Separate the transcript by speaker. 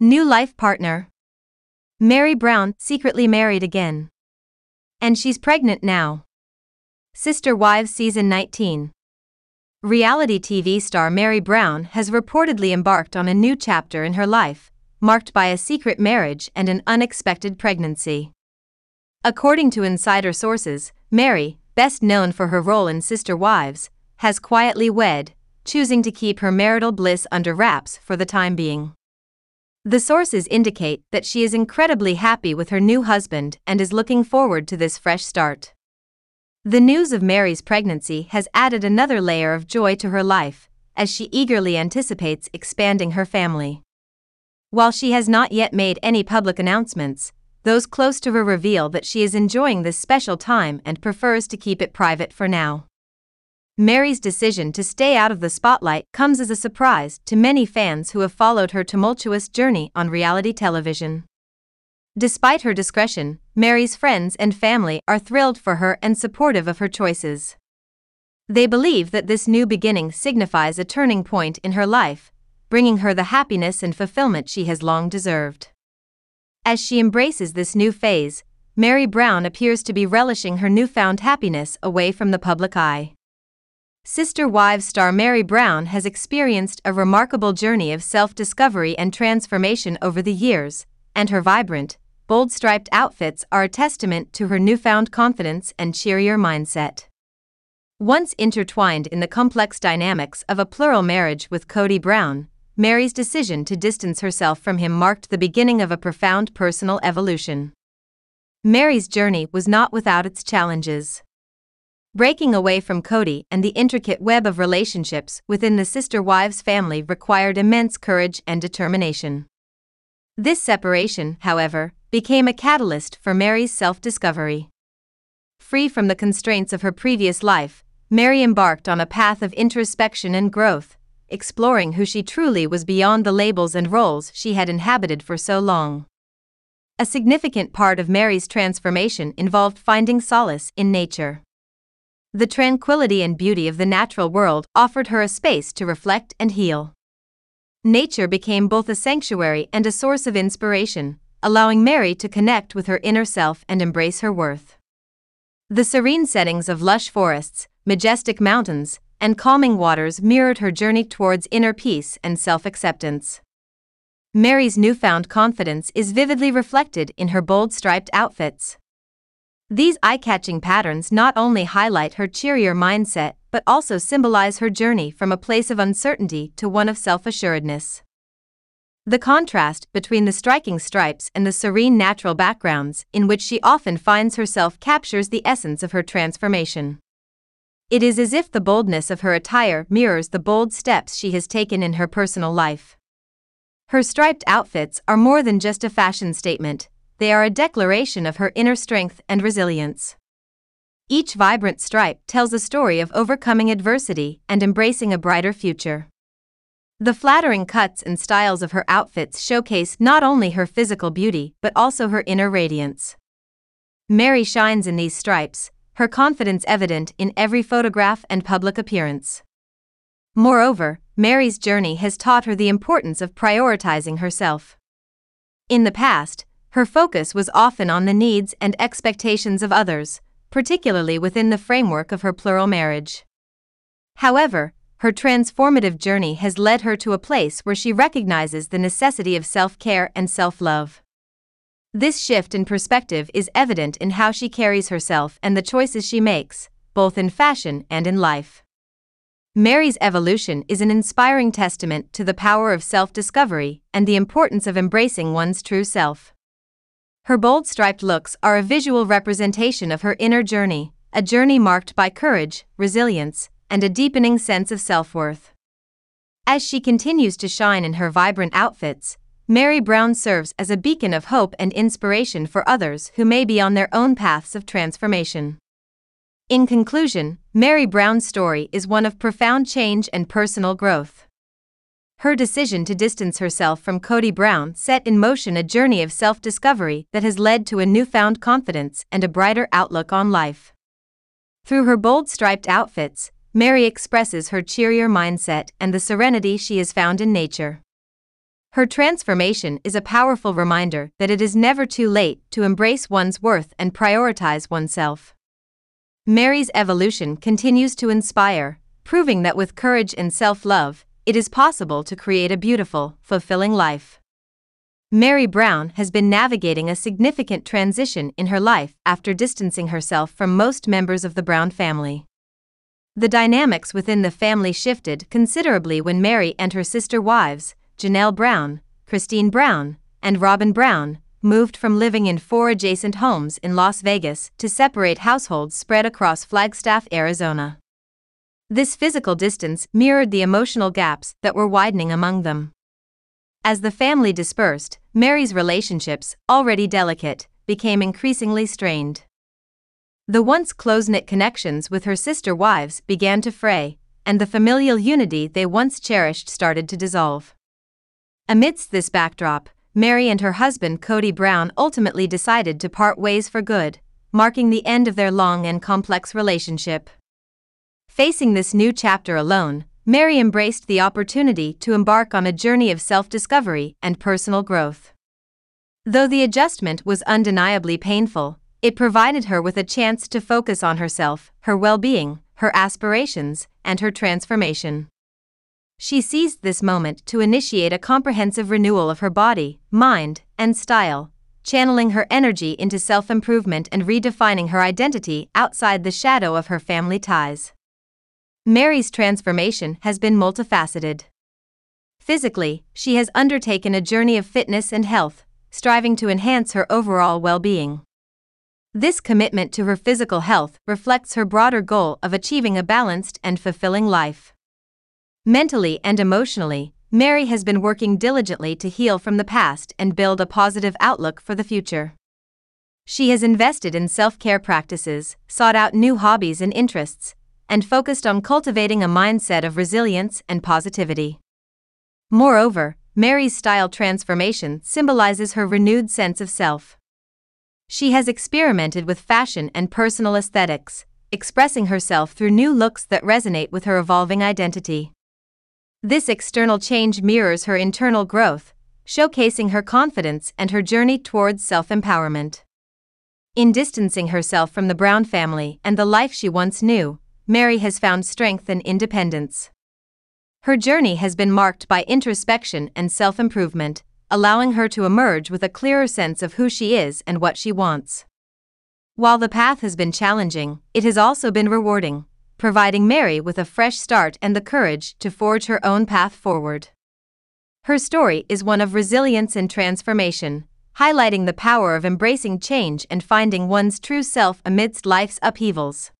Speaker 1: New life partner. Meri Brown secretly married again. And she's pregnant now. Sister Wives Season 19. Reality TV star Meri Brown has reportedly embarked on a new chapter in her life, marked by a secret marriage and an unexpected pregnancy. According to insider sources, Meri, best known for her role in Sister Wives, has quietly wed, choosing to keep her marital bliss under wraps for the time being. The sources indicate that she is incredibly happy with her new husband and is looking forward to this fresh start. The news of Meri's pregnancy has added another layer of joy to her life, as she eagerly anticipates expanding her family. While she has not yet made any public announcements, those close to her reveal that she is enjoying this special time and prefers to keep it private for now. Meri's decision to stay out of the spotlight comes as a surprise to many fans who have followed her tumultuous journey on reality television. Despite her discretion, Meri's friends and family are thrilled for her and supportive of her choices. They believe that this new beginning signifies a turning point in her life, bringing her the happiness and fulfillment she has long deserved. As she embraces this new phase, Meri Brown appears to be relishing her newfound happiness away from the public eye. Sister Wives star Meri Brown has experienced a remarkable journey of self discovery and transformation over the years, and her vibrant, bold striped outfits are a testament to her newfound confidence and cheerier mindset. Once intertwined in the complex dynamics of a plural marriage with Kody Brown, Meri's decision to distance herself from him marked the beginning of a profound personal evolution. Meri's journey was not without its challenges. Breaking away from Kody and the intricate web of relationships within the sister wives family required immense courage and determination. This separation, however, became a catalyst for Meri's self discovery. Free from the constraints of her previous life, Meri embarked on a path of introspection and growth, exploring who she truly was beyond the labels and roles she had inhabited for so long. A significant part of Meri's transformation involved finding solace in nature. The tranquility and beauty of the natural world offered her a space to reflect and heal. Nature became both a sanctuary and a source of inspiration, allowing Meri to connect with her inner self and embrace her worth. The serene settings of lush forests, majestic mountains, and calming waters mirrored her journey towards inner peace and self acceptance. Meri's newfound confidence is vividly reflected in her bold striped outfits. These eye catching patterns not only highlight her cheerier mindset but also symbolize her journey from a place of uncertainty to one of self assuredness. The contrast between the striking stripes and the serene natural backgrounds in which she often finds herself captures the essence of her transformation. It is as if the boldness of her attire mirrors the bold steps she has taken in her personal life. Her striped outfits are more than just a fashion statement, they are a declaration of her inner strength and resilience. Each vibrant stripe tells a story of overcoming adversity and embracing a brighter future. The flattering cuts and styles of her outfits showcase not only her physical beauty but also her inner radiance. Meri shines in these stripes, her confidence evident in every photograph and public appearance. Moreover, Meri's journey has taught her the importance of prioritizing herself. In the past, her focus was often on the needs and expectations of others, particularly within the framework of her plural marriage. However, her transformative journey has led her to a place where she recognizes the necessity of self care and self love. This shift in perspective is evident in how she carries herself and the choices she makes, both in fashion and in life. Meri's evolution is an inspiring testament to the power of self discovery and the importance of embracing one's true self. Her bold striped looks are a visual representation of her inner journey, a journey marked by courage, resilience, and a deepening sense of self worth. As she continues to shine in her vibrant outfits, Meri Brown serves as a beacon of hope and inspiration for others who may be on their own paths of transformation. In conclusion, Meri Brown's story is one of profound change and personal growth. Her decision to distance herself from Kody Brown set in motion a journey of self discovery that has led to a newfound confidence and a brighter outlook on life. Through her bold striped outfits, Meri expresses her cheerier mindset and the serenity she has found in nature. Her transformation is a powerful reminder that it is never too late to embrace one's worth and prioritize oneself. Meri's evolution continues to inspire, proving that with courage and self love, it is possible to create a beautiful, fulfilling life. Meri Brown has been navigating a significant transition in her life after distancing herself from most members of the Brown family. The dynamics within the family shifted considerably when Meri and her sister wives, Janelle Brown, Christine Brown, and Robyn Brown, moved from living in four adjacent homes in Las Vegas to separate households spread across Flagstaff, Arizona. This physical distance mirrored the emotional gaps that were widening among them. As the family dispersed, Meri's relationships, already delicate, became increasingly strained. The once close knit connections with her sister wives began to fray, and the familial unity they once cherished started to dissolve. Amidst this backdrop, Meri and her husband Kody Brown ultimately decided to part ways for good, marking the end of their long and complex relationship. Facing this new chapter alone, Meri embraced the opportunity to embark on a journey of self discovery and personal growth. Though the adjustment was undeniably painful, it provided her with a chance to focus on herself, her well being, her aspirations, and her transformation. She seized this moment to initiate a comprehensive renewal of her body, mind, and style, channeling her energy into self improvement and redefining her identity outside the shadow of her family ties. Meri's transformation has been multifaceted. Physically, she has undertaken a journey of fitness and health, striving to enhance her overall well being. This commitment to her physical health reflects her broader goal of achieving a balanced and fulfilling life. Mentally and emotionally, Meri has been working diligently to heal from the past and build a positive outlook for the future. She has invested in self care practices, sought out new hobbies and interests, and focused on cultivating a mindset of resilience and positivity. Moreover, Meri's style transformation symbolizes her renewed sense of self. She has experimented with fashion and personal aesthetics, expressing herself through new looks that resonate with her evolving identity. This external change mirrors her internal growth, showcasing her confidence and her journey towards self empowerment. In distancing herself from the Brown family and the life she once knew, Meri has found strength and independence. Her journey has been marked by introspection and self improvement, allowing her to emerge with a clearer sense of who she is and what she wants. While the path has been challenging, it has also been rewarding providing Meri with a fresh start and the courage to forge her own path forward. Her story is one of resilience and transformation, highlighting the power of embracing change and finding one's true self amidst life's upheavals.